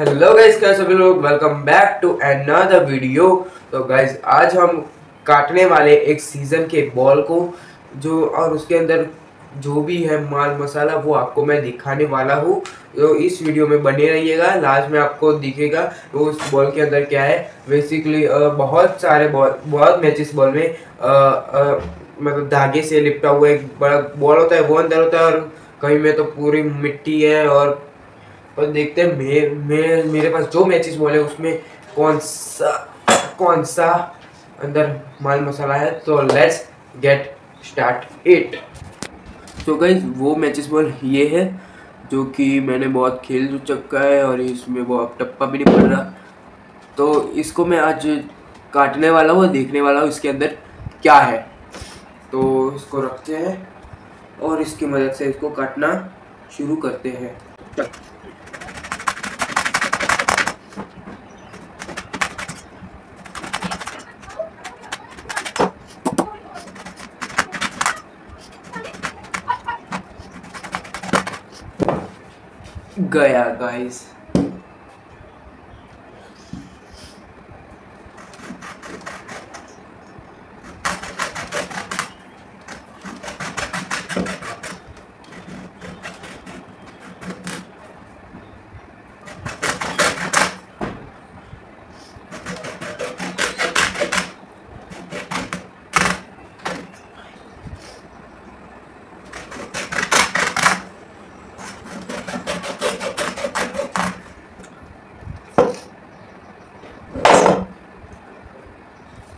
Hello guys कैसे सभी लोग? Welcome back to another video तो गाइस आज हम काटने वाले एक सीज़न के बॉल को जो और उसके अंदर जो भी है माल मसाला वो आपको मैं दिखाने वाला हूँ। तो इस वीडियो में बने रहिएगा। लास्ट में आपको दिखेगा तो उस बॉल के अंदर क्या है। बेसिकली बहुत सारे बॉल बहुत मैचेस बॉल में आ, आ, मतलब धागे से लिपटा हुआ एक बड़ा बॉल होता है वो अंदर होता है और कहीं में तो पूरी मिट्टी है और और देखते हैं मे, मे, मेरे पास जो मैचेस बॉल उसमें कौन सा कौन सा अंदर माल मसाला है? तो लेट्स गेट स्टार्ट इट तो गाइज़ वो मैचेस बॉल ये है जो कि मैंने बहुत खेल चुका है और इसमें बहुत टप्पा भी नहीं पड़ रहा। तो इसको मैं आज काटने वाला हूँ देखने वाला हूँ इसके अंदर क्या है। तो इसको रखते हैं और इसकी मदद से इसको काटना शुरू करते हैं। गया गाइस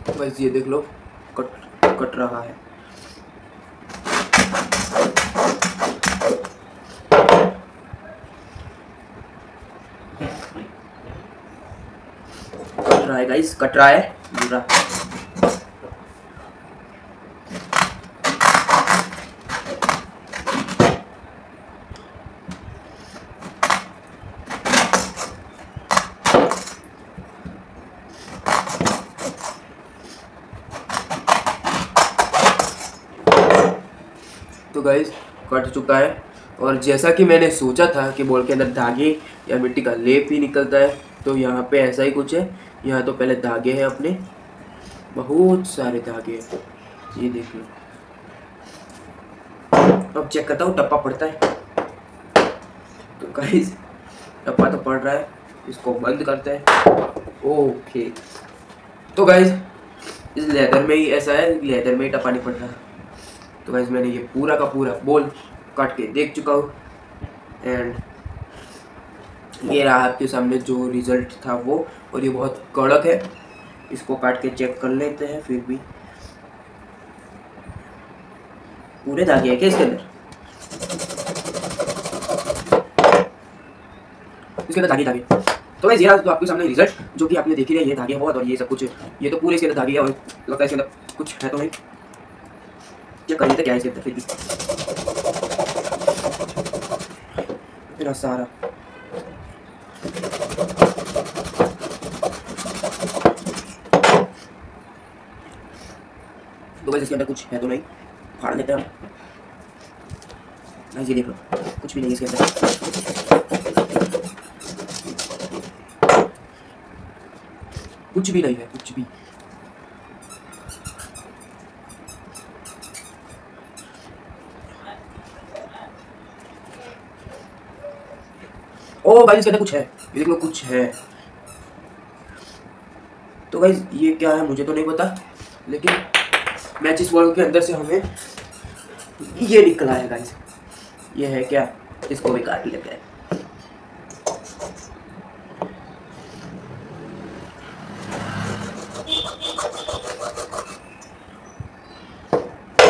बस ये देख लो, कट कट रहा है। कट रहा है गाइस कट रहा है, पूरा। गाइस कट चुका है। और जैसा कि मैंने सोचा था कि बॉल के अंदर धागे या मिट्टी का लेप ही निकलता है तो यहाँ पे ऐसा ही कुछ है। यहाँ तो पहले धागे हैं अपने। बहुत सारे धागे हैं। ये देख लो। अब चेक करता हूँ, टप्पा पड़ता है। तो गाइस टप्पा तो पड़ रहा है। इसको बंद करते हैं। ओके तो गाइस इस लेदर में ही ऐसा है लेदर में ही टप्पा नहीं पड़ रहा। तो गाइज़ मैंने ये पूरा का पूरा बोल काट के देख चुका हूँ। एंड ये रहा आपके सामने जो रिज़ल्ट था वो, और ये बहुत कड़क है। इसको काट के चेक कर लेते हैं फिर भी। पूरे धागे है क्या इसके अंदर? इसके अंदर धागे धागे। तो वैसे तो आपके सामने रिज़ल्ट जो कि आपने देखी है, ये धागे बहुत, और ये सब कुछ, ये तो पूरे इसके अंदर धागे है, और लगता है इसके अंदर कुछ है तो नहीं। चेक कर लेते क्या है इसके अंदर फिर भी मेरा सारा तो बस इसके अंदर कुछ है तो नहीं फाड़ लेते हैं नहीं ये देख कुछ भी नहीं इसके अंदर कुछ भी नहीं है कुछ भी ओ भाई इसके अंदर कुछ है। ये देख लो कुछ है। तो भाई, ये क्या है, मुझे तो नहीं पता। लेकिन मैचिस वर्ल्ड के अंदर से हमें ये निकला है गाइस ये है क्या? इसको भी काट लेते हैं।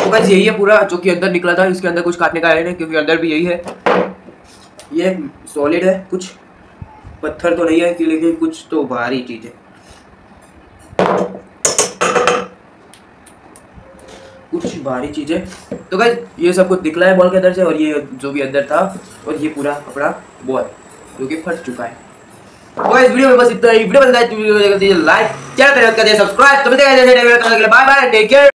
तो यही है पूरा। जो कि अंदर निकला था, इसके अंदर कुछ काटने का है नहीं, क्योंकि अंदर भी यही है। ये सॉलिड है, कुछ पत्थर तो नहीं है लेकिन कुछ तो भारी चीज़। है कुछ भारी चीज़। है तो गाइस ये सब कुछ दिखला है बॉल के अंदर से, और ये जो भी अंदर था, और ये पूरा कपड़ा बॉल, जो कि फट चुका है। तो इस वीडियो में बस इतना ही। वीडियो पसंद आए तो वीडियो को लाइक चैनल पर सब्सक्राइब तो मिलते हैं बाय बाय टेक केयर